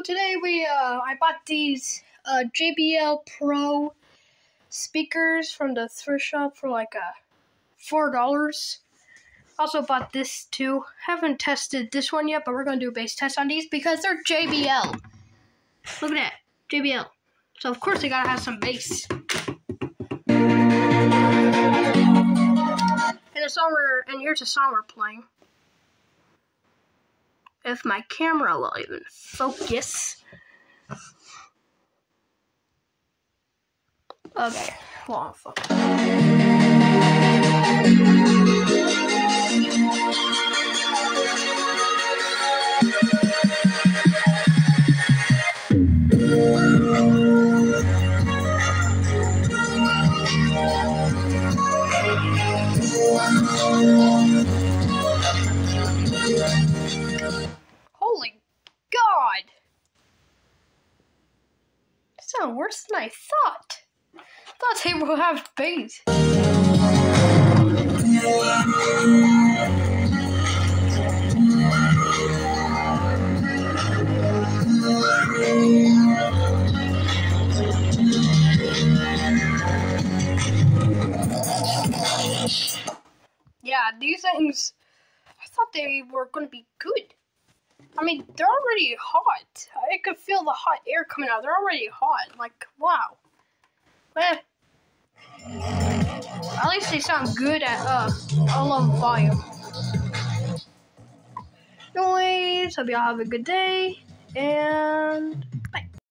So today we uh I bought these uh JBL Pro speakers from the thrift shop for like uh four dollars. Also bought this too. Haven't tested this one yet, but we're gonna do a bass test on these because they're JBL. Look at that, JBL. So of course they gotta have some bass. And a song we're and here's a song we're playing if my camera will even focus. Okay, well. Holy God! That sounded worse than I thought. I thought they would have bass. Yeah, these things. I thought they were going to be good. I mean, they're already hot. I could feel the hot air coming out. They're already hot. Like, wow. Eh. At least they sound good at uh, a low volume. Anyways, hope y'all have a good day. And